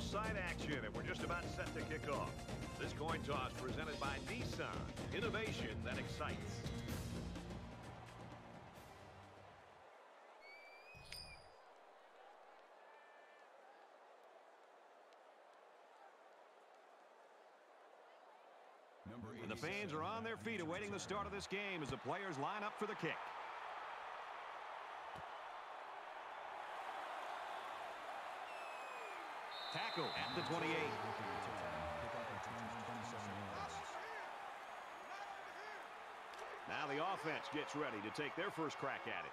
side action, and we're just about set to kick off. This coin toss presented by Nissan. Innovation that excites. And the fans are on their feet awaiting the start of this game as the players line up for the kick. Tackle at the 28. Now the offense gets ready to take their first crack at it.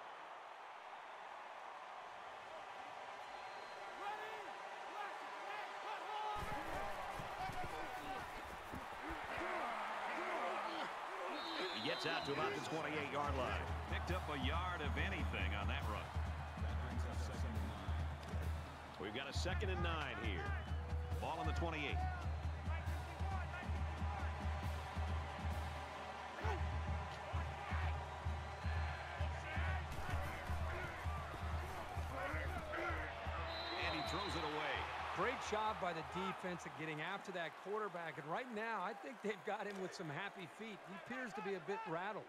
He gets out to about the 28-yard line. Picked up a yard of anything on that run. Got a second and nine here. Ball on the 28. And he throws it away. Great job by the defense at getting after that quarterback. And right now, I think they've got him with some happy feet. He appears to be a bit rattled.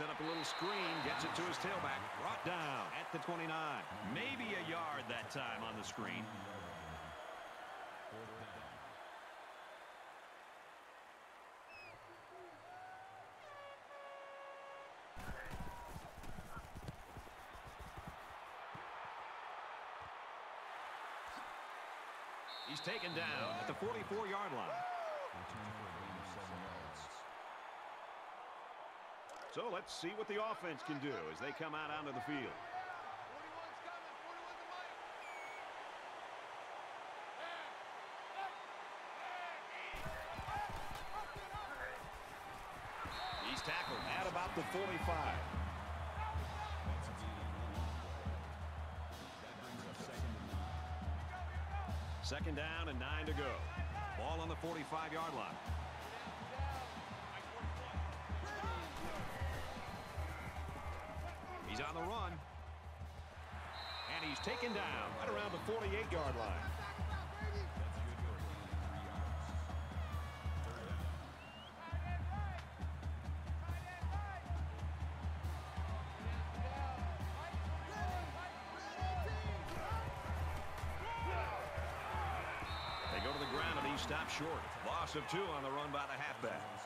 Set up a little screen, gets it to his tailback. Brought down at the 29. Maybe a yard that time on the screen. He's taken down at the 44-yard line. So let's see what the offense can do as they come out onto the field. He's tackled at about the 45. Second down and nine to go. Ball on the 45-yard line. He's on the run. And he's taken down right around the 48-yard line. They go to the ground and he stops short. Loss of two on the run by the halfback.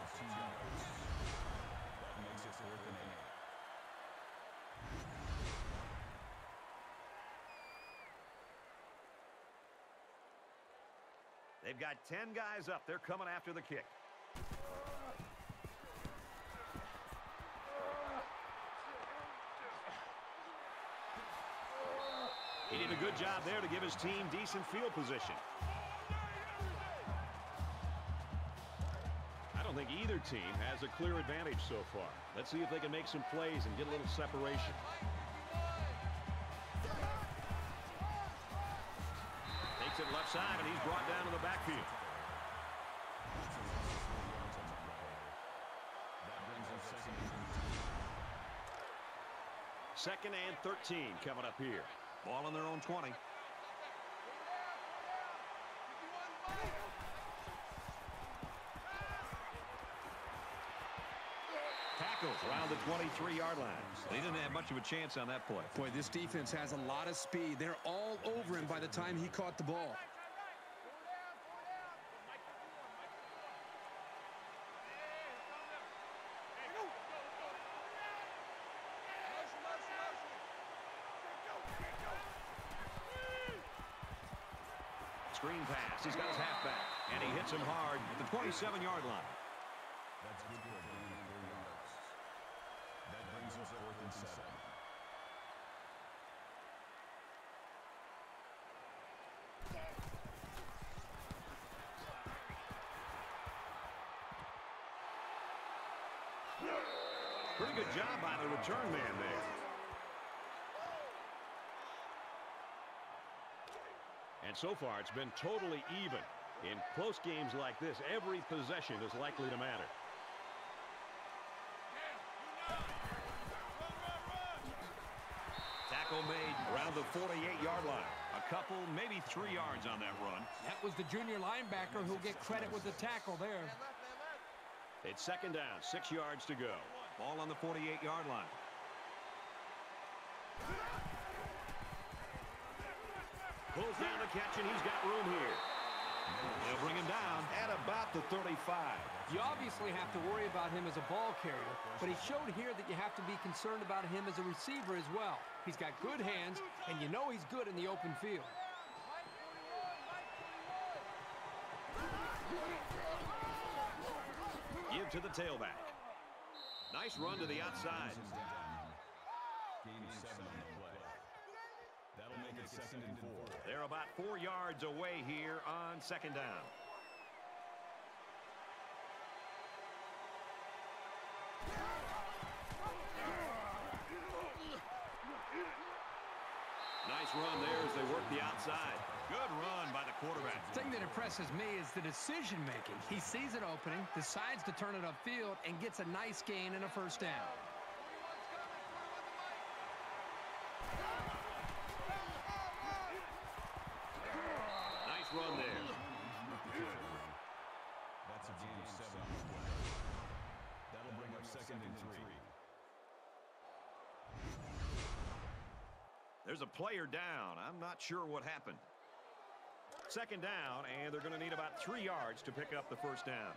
They've got 10 guys up. They're coming after the kick. He did a good job there to give his team decent field position. I don't think either team has a clear advantage so far. Let's see if they can make some plays and get a little separation. It left side, and he's brought down the backfield. Second and 13 coming up here. Ball on their own 20. Around the 23-yard line. They didn't have much of a chance on that play. Boy, this defense has a lot of speed. They're all over him by the time he caught the ball. Screen pass. He's got his halfback. And he hits him hard at the 27-yard line. That's good for a gain of four yards. That brings us fourth and seven. Pretty good job by the return man there. And so far, it's been totally even. In close games like this, every possession is likely to matter. Tackle the 48-yard line. A couple, maybe three yards on that run. That was the junior linebacker who'll get credit with the tackle there. It's second down, six yards to go. Ball on the 48-yard line. Pulls down the catch, and he's got room here. They'll bring him down at about the 35. You obviously have to worry about him as a ball carrier, but he showed here that you have to be concerned about him as a receiver as well. He's got good hands, and you know he's good in the open field. Give to the tailback. Nice run to the outside. Gain seven on the play. That'll it second and four. They're about four yards away here on second down. Nice run there as they work the outside. Good run by the quarterback. The thing that impresses me is the decision making. He sees an opening, decides to turn it upfield, and gets a nice gain and a first down. Nice run there. That's a gain of seven on the play. That'll bring up second and three. There's a down. I'm not sure what happened. Second down, and they're going to need about three yards to pick up the first down.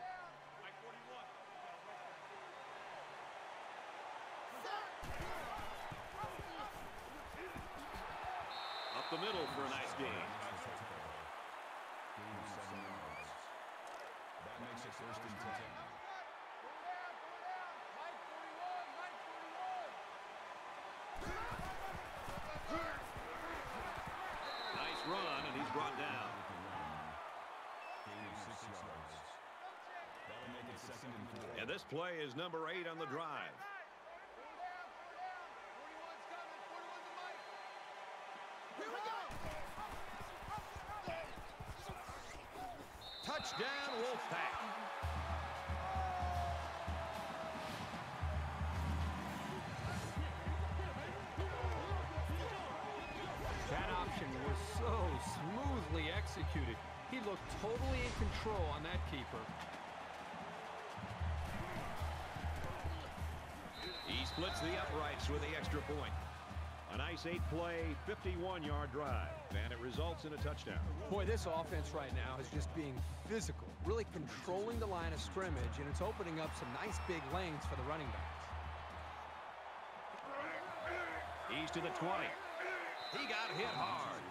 Up the middle for a nice gain. Gain of seven yards. That makes it first and ten. Nice run, and he's brought down. Gain of six yards. That'll make it second and this play is number eight on the drive. Touchdown, Wolfpack. That option was so smoothly executed. He looked totally in control on that keeper. Splits the uprights with the extra point. A nice eight-play, 51-yard drive, and it results in a touchdown. Boy, this offense right now is just being physical, really controlling the line of scrimmage, and it's opening up some nice big lanes for the running backs. He's to the 20. He got hit hard.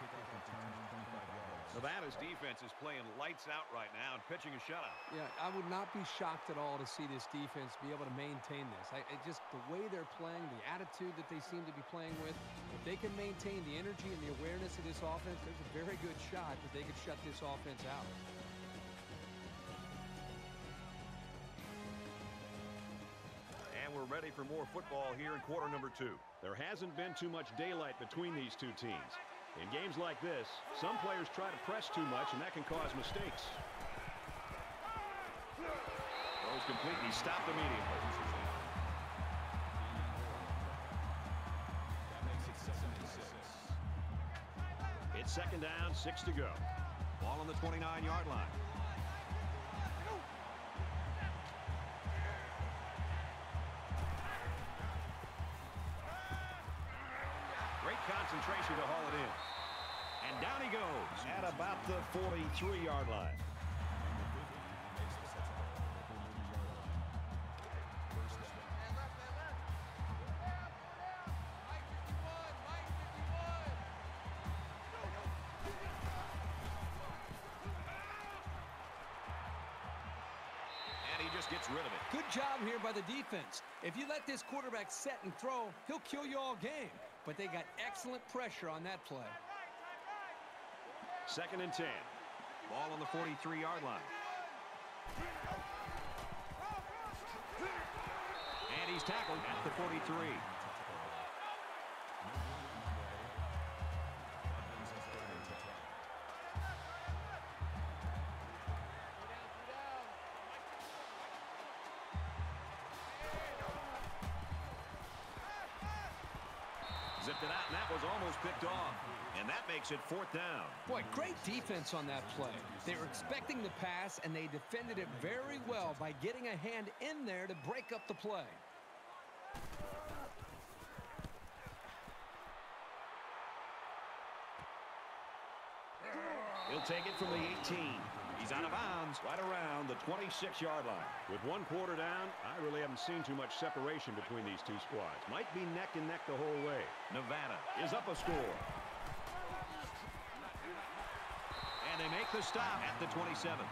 Kickoff return, 25 yards. Nevada's defense is playing lights out right now and pitching a shutout. Yeah, I would not be shocked at all to see this defense be able to maintain this. I, I just the way they're playing, the attitude that they seem to be playing with, if they can maintain the energy and the awareness of this offense, there's a very good shot that they could shut this offense out. And we're ready for more football here in quarter number two. There hasn't been too much daylight between these two teams. In games like this, some players try to press too much, and that can cause mistakes. Throws completely stopped immediately. That makes it second and six. It's second down, six to go. Ball on the 29-yard line. Rid of it. Good job here by the defense. If you let this quarterback set and throw, he'll kill you all game. But they got excellent pressure on that play. Second and 10. Ball on the 43-yard line. And he's tackled at the 43. Zipped it out, and that was almost picked off. And that makes it fourth down. Boy, great defense on that play. They were expecting the pass, and they defended it very well by getting a hand in there to break up the play. He'll take it from the 18. He's out of bounds right around the 26-yard line. With one quarter down, I really haven't seen too much separation between these two squads. Might be neck and neck the whole way. Nevada is up a score. And they make the stop at the 27.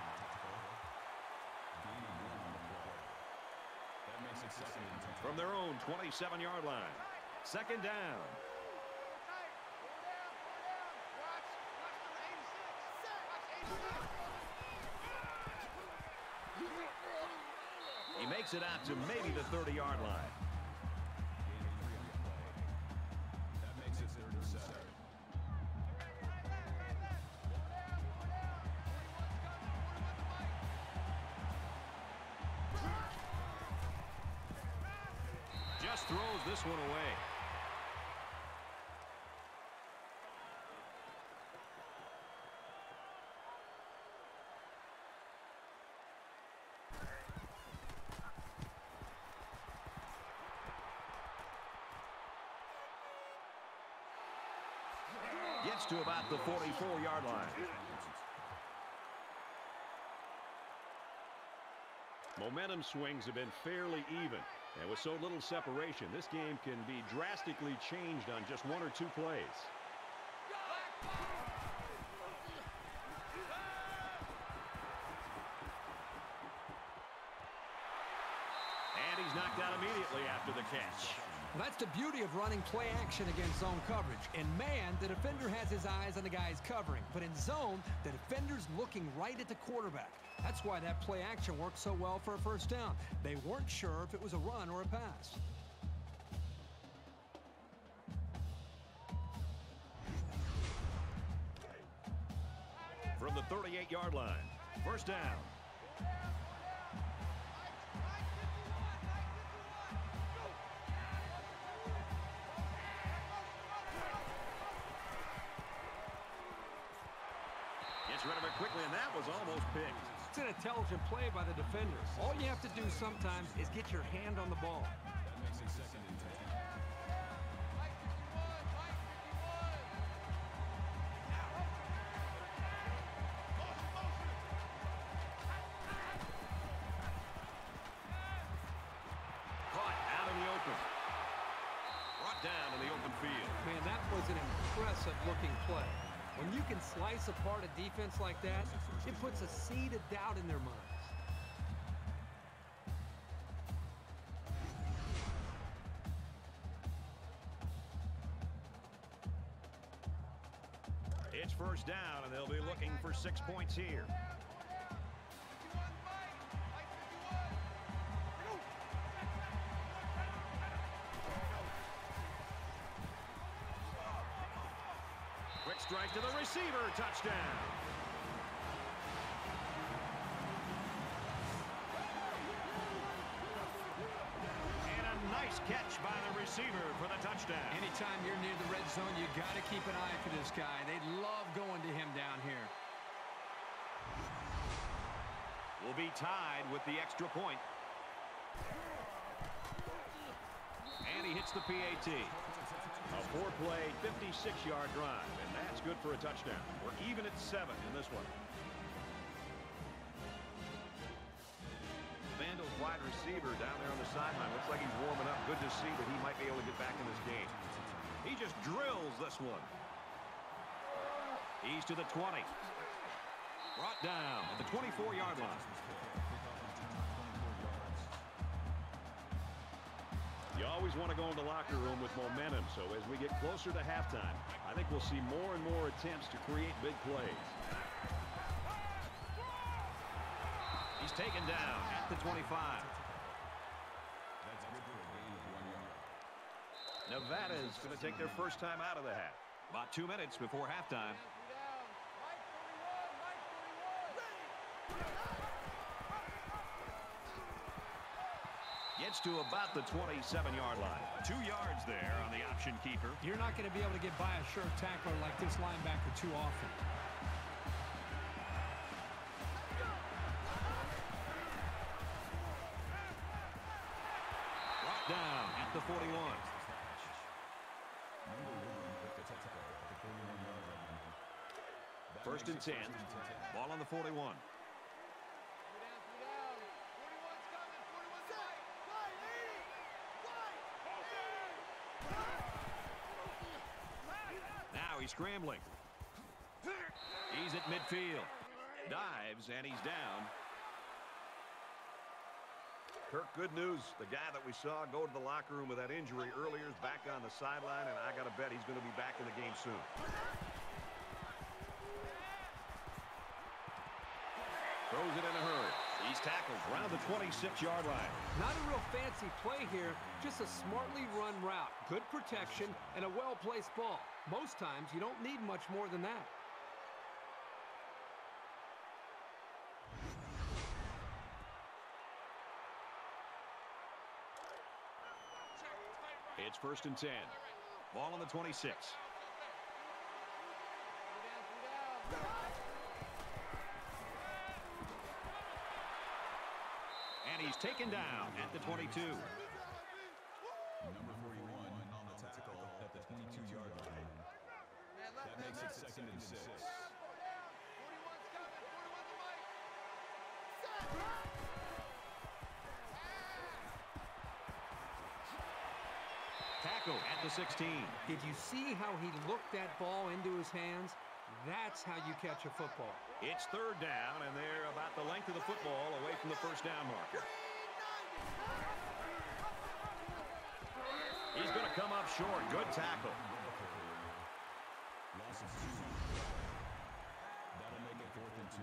From their own 27-yard line. Second down. He makes it out to maybe the 30-yard line. Gets to about the 44-yard line. Momentum swings have been fairly even. And with so little separation, this game can be drastically changed on just one or two plays. And he's knocked out immediately after the catch. That's the beauty of running play action against zone coverage. In man, the defender has his eyes on the guy's covering. But in zone, the defender's looking right at the quarterback. That's why that play action worked so well for a first down. They weren't sure if it was a run or a pass. From the 38-yard line. First down. Play by the defender. All you have to do sometimes is get your hand on the ball. That makes it second and ten. Caught out in the open. Down in the open field. Man, that was an impressive-looking play. When you can slice apart a defense like that, it puts a seed of doubt in their minds. Six points here. Quick strike to the receiver. Touchdown. And a nice catch by the receiver for the touchdown. Anytime you're near the red zone, you got to keep an eye for this guy. They love going to him down here. Will be tied with the extra point. And he hits the PAT. A four-play, 56-yard drive, and that's good for a touchdown. We're even at seven in this one. Vandal's wide receiver down there on the sideline. Looks like he's warming up. Good to see that he might be able to get back in this game. He just drills this one. He's to the 20. Brought down at the 24-yard line. You always want to go into the locker room with momentum, so as we get closer to halftime, I think we'll see more and more attempts to create big plays. He's taken down at the 25. That's good for a gain of one yard. Nevada's going to take their first time out of the half. About two minutes before halftime. Gets to about the 27-yard line. Two yards there on the option keeper. You're not going to be able to get by a sure tackler like this linebacker too often. Brought down at the 41. First and 10. Ball on the 41. Scrambling. He's at midfield. Dives, and he's down. Kirk, good news. The guy that we saw go to the locker room with that injury earlier is back on the sideline, and I got to bet he's going to be back in the game soon. Throws it in a hurry. Tackled around the 26-yard line. Not a real fancy play here, just a smartly run route. Good protection and a well-placed ball. Most times, you don't need much more than that. It's first and 10. Ball on the 26. Taken down at the 22. Number 41 on the tackle at the 22-yard line. That makes it second and six. Tackle at the 16. Did you see how he looked that ball into his hands? That's how you catch a football. It's third down, and they're about the length of the football away from the first down marker. He's going to come up short. Good tackle. Loss of two. That'll make it fourth and two.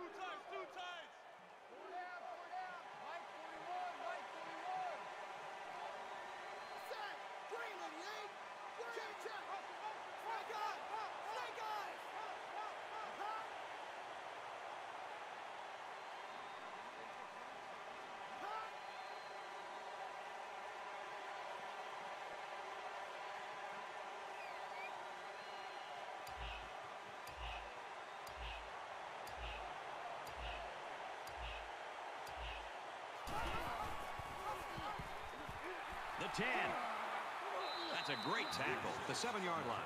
Two times, two times. The 10. That's a great tackle. The seven-yard line.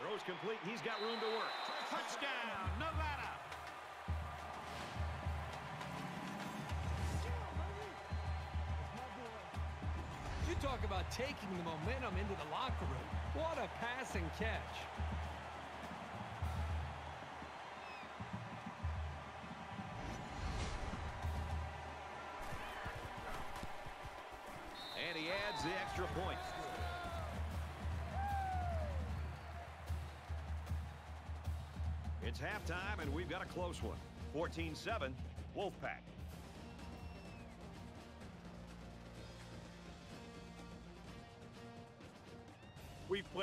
Throws complete. He's got room to work. Touchdown, Nevada. Talk about taking the momentum into the locker room. What a pass and catch. And he adds the extra point. It's halftime, and we've got a close one. 14-7, Wolfpack.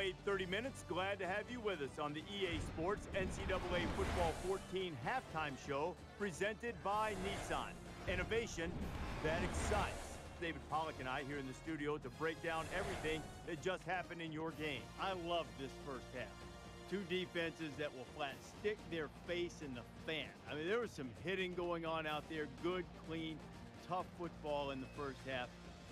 Played 30 minutes. Glad to have you with us on the EA Sports NCAA Football 14 halftime show presented by Nissan. Innovation that excites. David Pollack and I here in the studio to break down everything that just happened in your game. I love this first half. Two defenses that will flat stick their face in the fan. I mean, there was some hitting going on out there. Good, clean, tough football in the first half.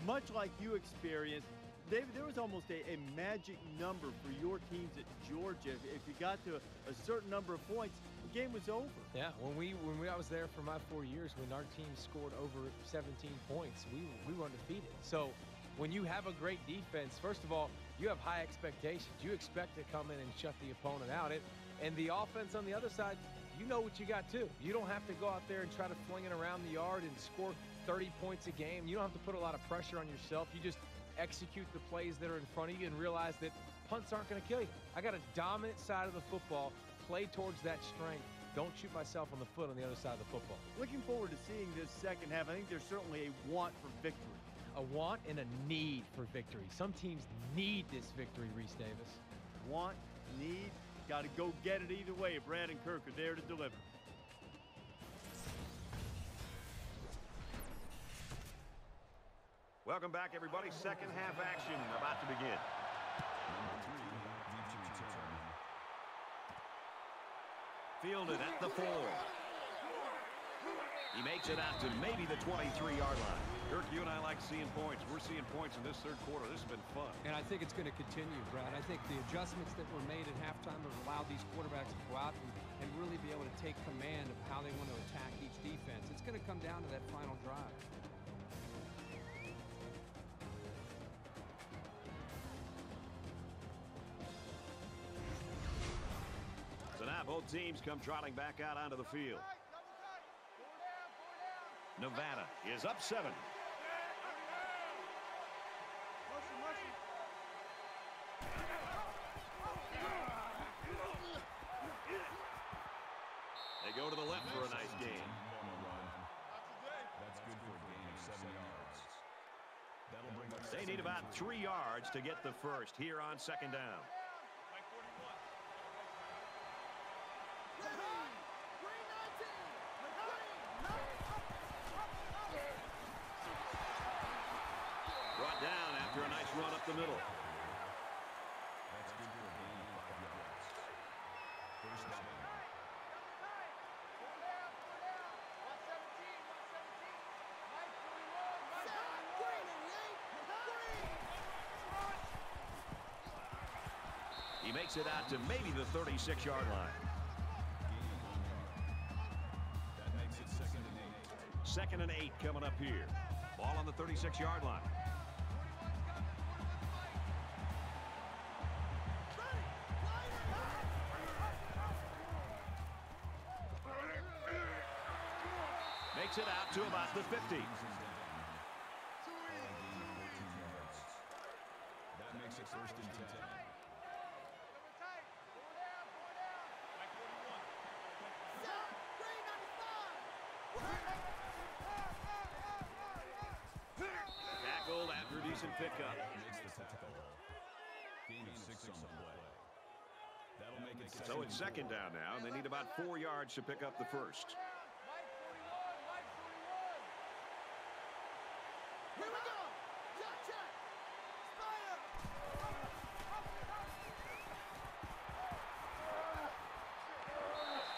Much like you experienced David, there was almost a, a magic number for your teams at Georgia. If, if you got to a, a certain number of points, the game was over. Yeah, when we when we, I was there for my four years, when our team scored over 17 points, we we were undefeated. So when you have a great defense, first of all, you have high expectations. You expect to come in and shut the opponent out. It and the offense on the other side, you know what you got too. You don't have to go out there and try to fling it around the yard and score 30 points a game. You don't have to put a lot of pressure on yourself. You just execute the plays that are in front of you and realize that punts aren't going to kill you. I got a dominant side of the football, play towards that strength, don't shoot myself on the foot on the other side of the football. Looking forward to seeing this second half. I think there's certainly a want for victory. A want and a need for victory. Some teams need this victory, Reese Davis. Want, need, got to go get it either way. Brad and Kirk are there to deliver. Welcome back, everybody. Second half action about to begin. Fielded at the four. He makes it out to maybe the 23-yard line. Kirk, you and I like seeing points. We're seeing points in this third quarter. This has been fun. And I think it's going to continue, Brad. I think the adjustments that were made at halftime have allowed these quarterbacks to go out and, and really be able to take command of how they want to attack each defense. It's going to come down to that final drive. Both teams come trotting back out onto the field. Nevada is up seven. They go to the left for a nice gain. That's good for a gain of seven yards. They need about three yards to get the first here on second down. Brought down after a nice run up the middle. That's good for a gain of five yards. First down. He makes it out to maybe the 36-yard line. That makes it second and eight. Second and eight coming up here. Ball on the 36-yard line. Makes it out to about the 50. Gain of 14 yards. That makes it first and ten. Tackled after a decent pickup. Makes the tackle. Gain of six on the play. That'll make it So it's second down now, and they need about four yards to pick up the first.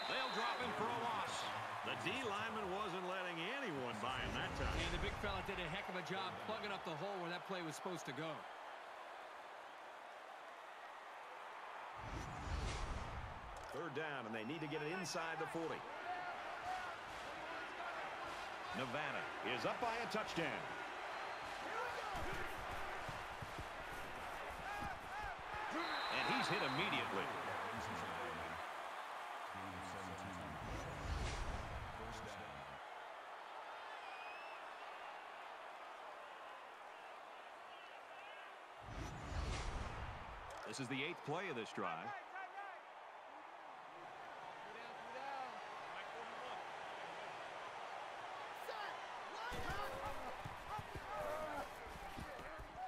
They'll drop him for a loss. The D lineman wasn't letting anyone by him that time. And the big fella did a heck of a job plugging up the hole where that play was supposed to go. Third down, and they need to get it inside the 40. Nevada is up by a touchdown. And he's hit immediately. Gain of 17. First down. This is the eighth play of this drive.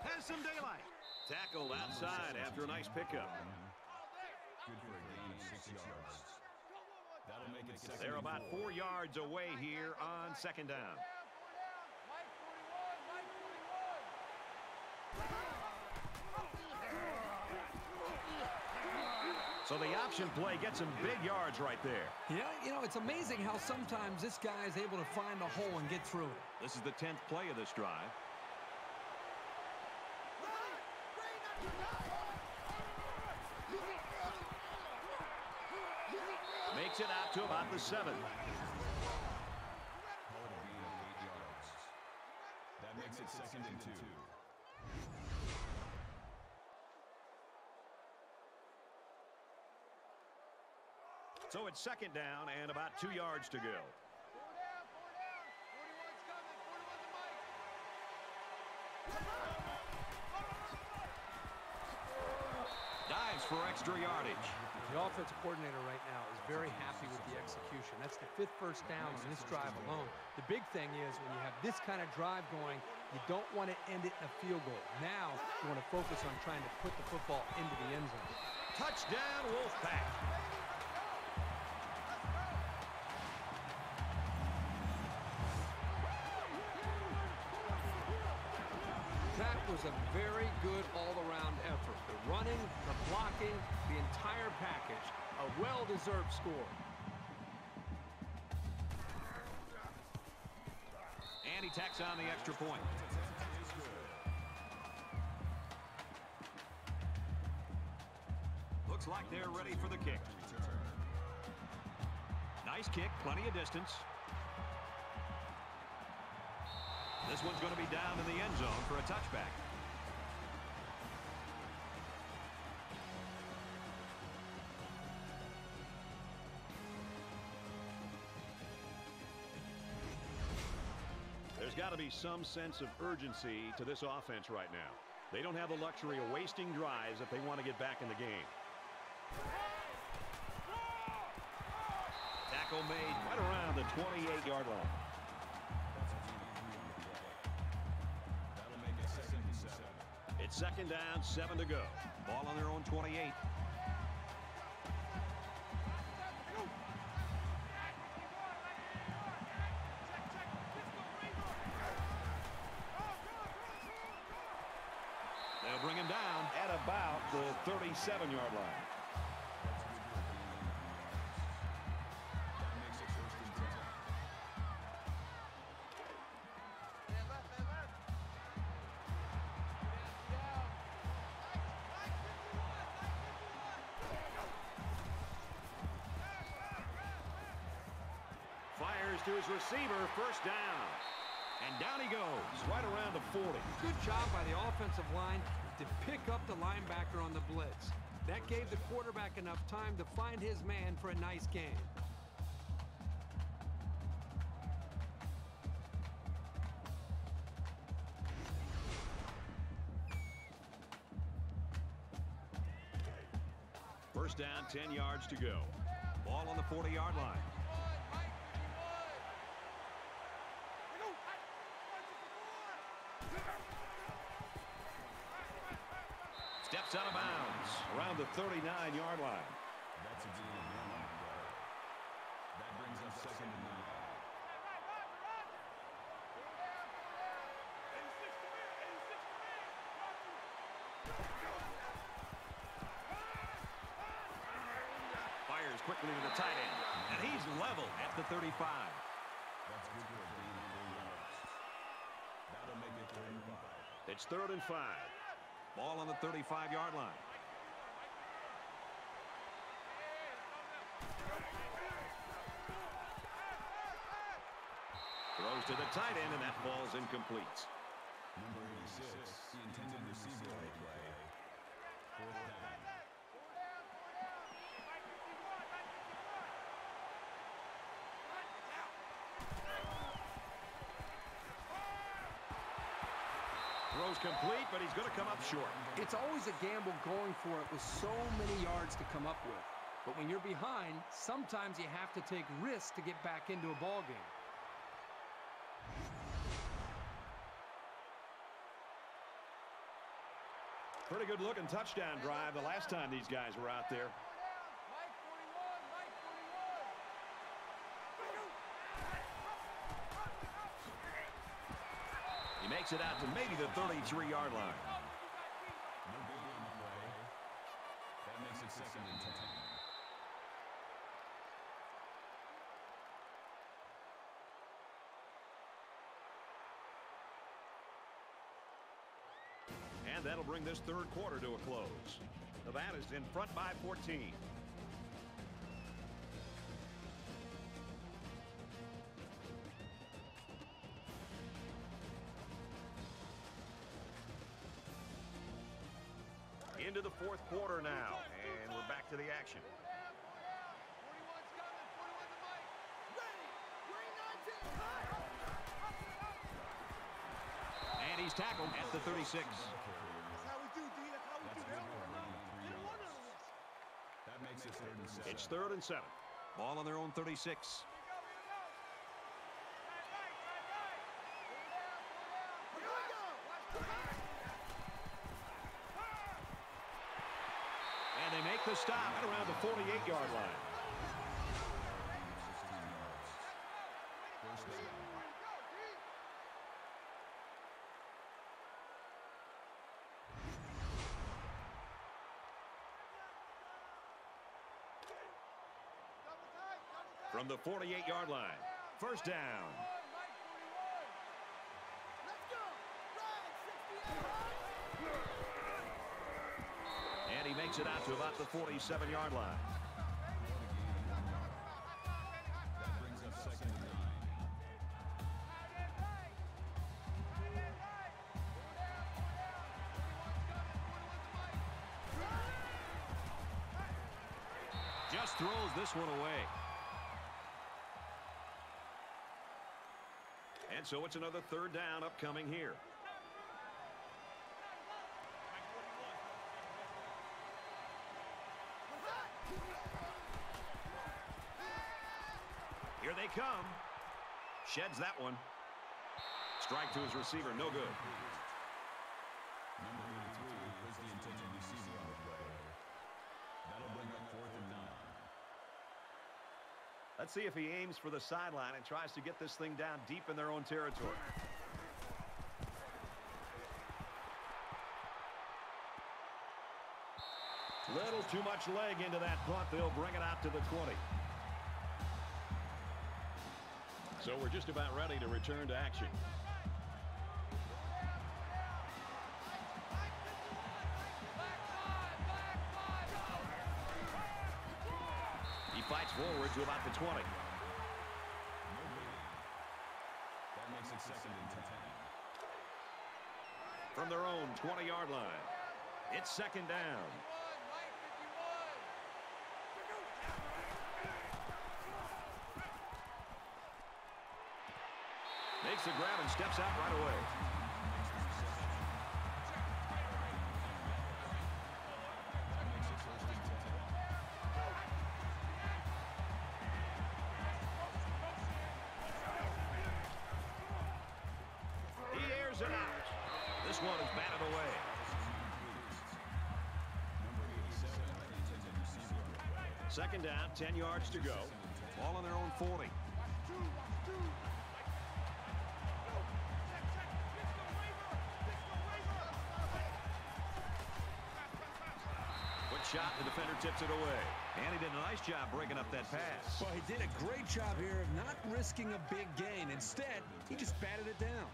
Has some daylight. Tackled outside after a nice pickup. Good for a gain of six yards. That'll make it They're about four yards away here on second down. So the option play gets some big yards right there. Yeah, you know, it's amazing how sometimes this guy is able to find a hole and get through it. This is the 10th play of this drive. Makes it out to about the seven. Call it a gain of eight yards. That makes it second and two. So it's second down and about two yards to go. Dives for extra yardage. The offensive coordinator right now is very happy with the execution. That's the fifth first down on this drive alone. The big thing is when you have this kind of drive going, you don't want to end it in a field goal. Now you want to focus on trying to put the football into the end zone. Touchdown, Wolfpack. That was a very good all-around effort. The running, the blocking, the entire package. A well-deserved score. And he tacks on the extra point. Looks like they're ready for the kick. Nice kick, plenty of distance. This one's going to be down in the end zone for a touchback. There's got to be some sense of urgency to this offense right now. They don't have the luxury of wasting drives if they want to get back in the game. Tackle made right around the 28-yard line. Second down, seven to go. Ball on their own 28. To his receiver, first down. And down he goes, right around the 40. Good job by the offensive line to pick up the linebacker on the blitz. That gave the quarterback enough time to find his man for a nice game. First down, 10 yards to go. Ball on the 40-yard line. Steps out of bounds around the 39-yard line. That's a gain of one on the play. That brings up second and nine. Fires quickly to the tight end. And he's level at the 35. That's good for a gain of four yards. That'll make it third and five. It's third and five. Ball on the 35-yard line. Throws to the tight end, and that ball's incomplete. Number 86, the intended receiver on the play. Fourth down. Throws complete, but he's going to come up short. It's always a gamble going for it with so many yards to come up with. But when you're behind, sometimes you have to take risks to get back into a ball game. Pretty good looking touchdown drive the last time these guys were out there. It out to maybe the 33-yard line. No good on the play. That makes it second and ten. And that'll bring this third quarter to a close. Nevada's in front by 14. Into the fourth quarter now, and we're back to the action. And he's tackled at the 36. That's how we do, D. That's how we do. They don't run. They don't run on this. It's third and seven. Ball on their own 36. And they make the stop at around the 48-yard line. From the 48-yard line. First down. Makes it out to about the 47-yard line. Just throws this one away. And so it's another third down upcoming. Here they come. Sheds that one. Strike to his receiver, no good. Number 83 was the intended receiver on the play. That'll bring up fourth and nine. Let's see if he aims for the sideline and tries to get this thing down deep in their own territory. Little too much leg into that punt. They'll bring it out to the 20. So we're just about ready to return to action. He fights forward to about the 20. That makes it second and ten. From their own 20-yard line. It's second down. Makes the grab and steps out right away. He airs it out. This one is batted away. Second down, 10 yards to go. Ball on their own 40. It away. And he did a nice job breaking up that pass. Well, he did a great job here of not risking a big gain. Instead, he just batted it down.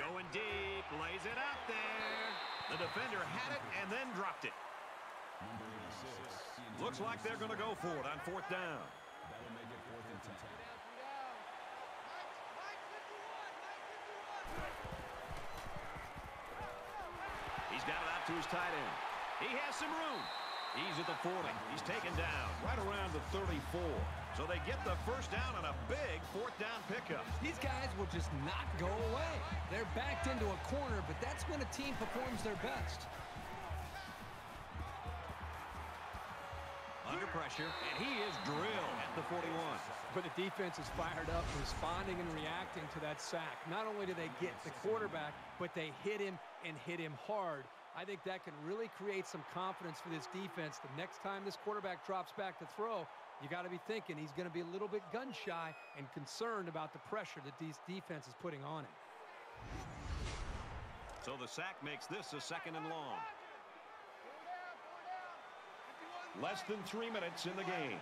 Going deep, lays it out there. The defender had it and then dropped it. Looks like they're going to go for it on fourth down. That'll make it fourth and ten. He's got it out to his tight end. He has some room. He's at the 40. He's taken down right around the 34. So they get the first down on a big fourth down pickup. These guys will just not go away. They're backed into a corner, but that's when a team performs their best. Under pressure, and he is drilled at the 41. But the defense is fired up, responding and reacting to that sack. Not only do they get the quarterback, but they hit him and hit him hard. I think that can really create some confidence for this defense. The next time this quarterback drops back to throw, you got to be thinking he's going to be a little bit gun shy and concerned about the pressure that these defense is putting on him. So the sack makes this a second and long. Less than three minutes in the game.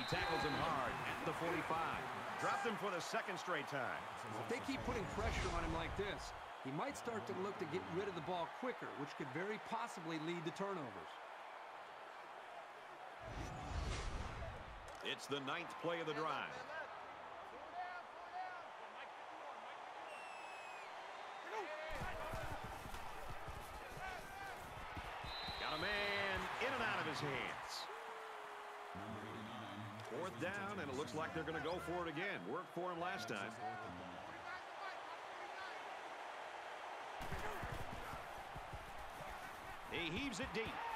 He tackles him hard at the 45. Dropped him for the second straight time. If they keep putting pressure on him like this, he might start to look to get rid of the ball quicker, which could very possibly lead to turnovers. It's the ninth play of the drive. Got a man in and out of his hands. Number 89. Fourth down, and it looks like they're going to go for it again. Worked for him last time. He heaves it deep.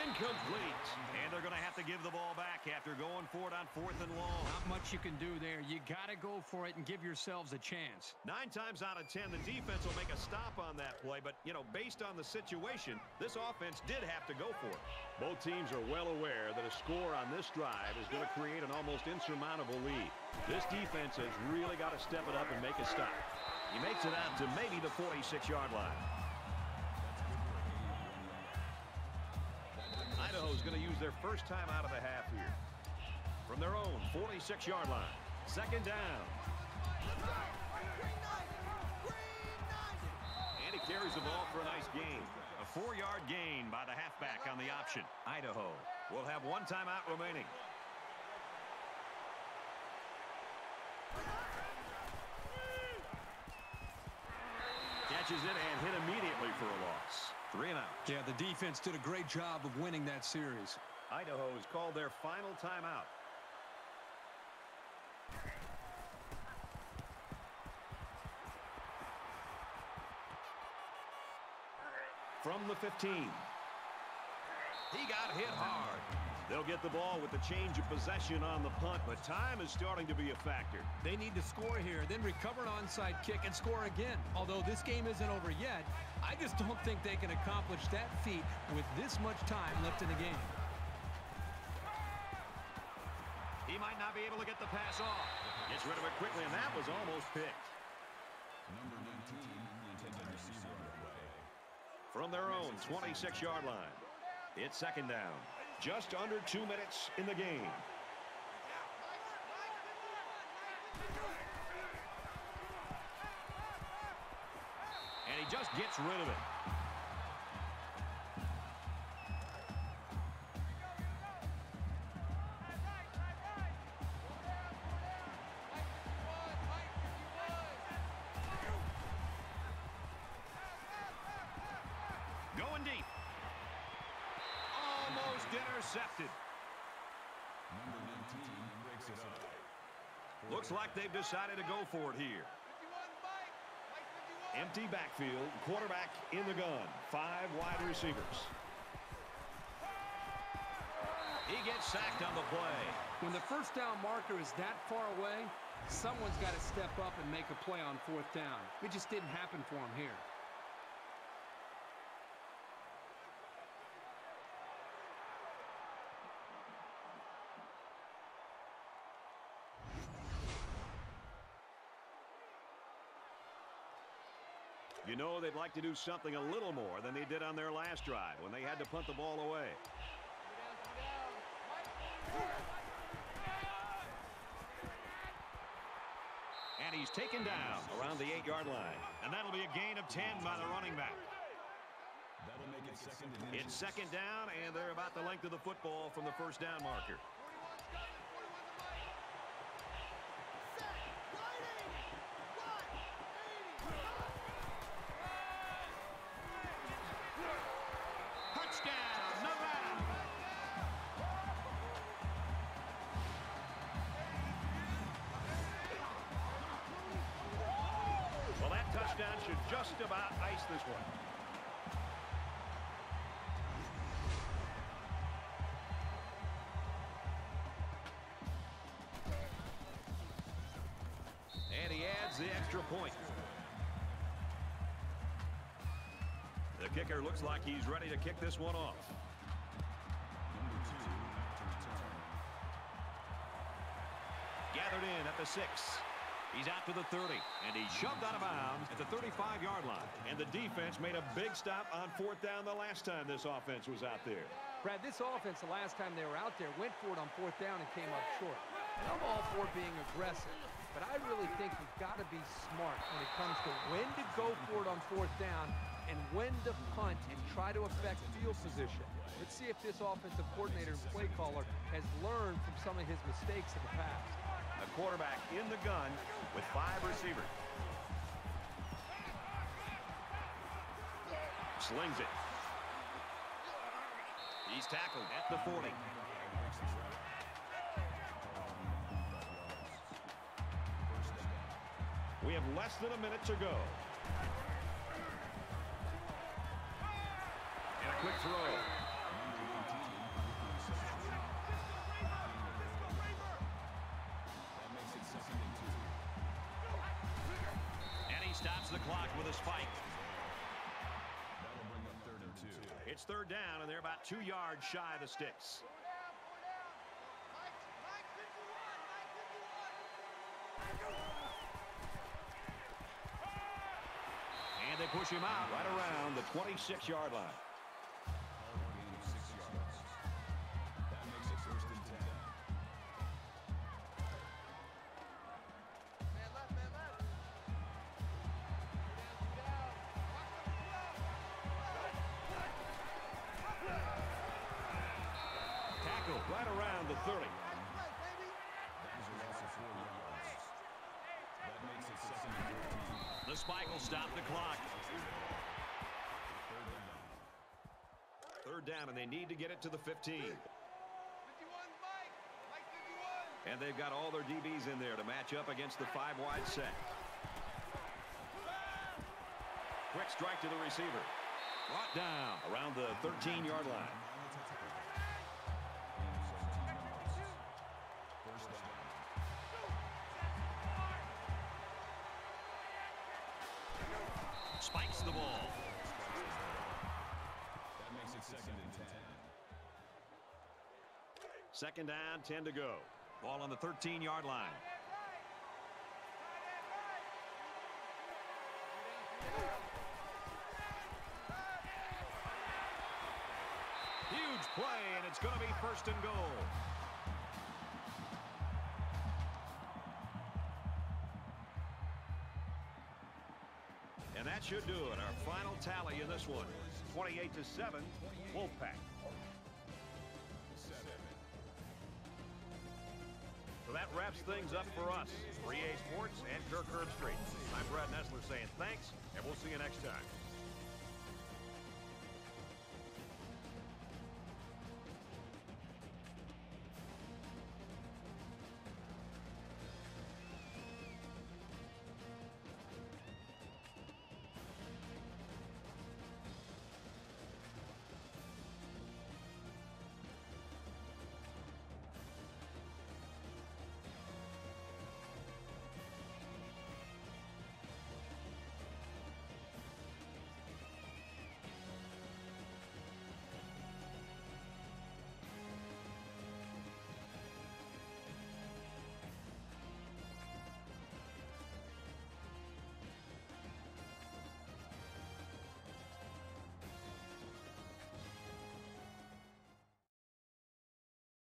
Incomplete. And they're going to have to give the ball back after going for it on fourth and long. Not much you can do there. You got to go for it and give yourselves a chance. Nine times out of ten, the defense will make a stop on that play, but, you know, based on the situation, this offense did have to go for it. Both teams are well aware that a score on this drive is going to create an almost insurmountable lead. This defense has really got to step it up and make a stop. He makes it out to maybe the 46-yard line. Their first time out of the half here. From their own 46-yard line. Second down. And he carries the ball for a nice gain. A four-yard gain by the halfback on the option. Idaho will have one timeout remaining. Catches it and hit immediately for a loss. Three and out. Yeah, the defense did a great job of winning that series. Idaho has called their final timeout. From the 15. He got hit hard. They'll get the ball with the change of possession on the punt, but time is starting to be a factor. They need to score here, then recover an onside kick and score again. Although this game isn't over yet, I just don't think they can accomplish that feat with this much time left in the game. Pass off. Gets rid of it quickly, and that was almost picked. Number 19, intended receiver on the way. From their own 26-yard line. It's second down. Just under two minutes in the game. And he just gets rid of it. Intercepted. Number 19 breaks it up. Looks like they've decided to go for it here. Empty backfield, quarterback in the gun, five wide receivers. He gets sacked on the play. When the first down marker is that far away, someone's got to step up and make a play on fourth down. It just didn't happen for him here. Know they'd like to do something a little more than they did on their last drive when they had to punt the ball away. And he's taken down around the eight-yard line. And that'll be a gain of 10 by the running back. That'll make it second and It's second down, and they're about the length of the football from the first down marker. Just about ice this one. And he adds the extra point. The kicker looks like he's ready to kick this one off. Gathered in at the six. He's out to the 30, and he's shoved out of bounds at the 35-yard line. And the defense made a big stop on fourth down the last time this offense was out there. Brad, this offense, the last time they were out there, went for it on fourth down and came up short. And I'm all for being aggressive, but I really think you've got to be smart when it comes to when to go for it on fourth down and when to punt and try to affect field position. Let's see if this offensive coordinator and play caller has learned from some of his mistakes in the past. The quarterback in the gun with five receivers. Slings it. He's tackled at the 40. We have less than a minute to go. And a quick throw. It's third down, and they're about two yards shy of the sticks. And they push him out right around the 26-yard line. Down, and they need to get it to the 15. And they've got all their DBs in there to match up against the five-wide set. Quick strike to the receiver. Brought down around the 13-yard line. Second down, 10 to go. Ball on the 13-yard line. Huge play, and it's going to be first and goal. And that should do it. Our final tally in this one, 28 to 7, Wolfpack. Wraps things up for us. 3A Sports and Kirk Herbstreit. I'm Brad Nessler saying thanks, and we'll see you next time.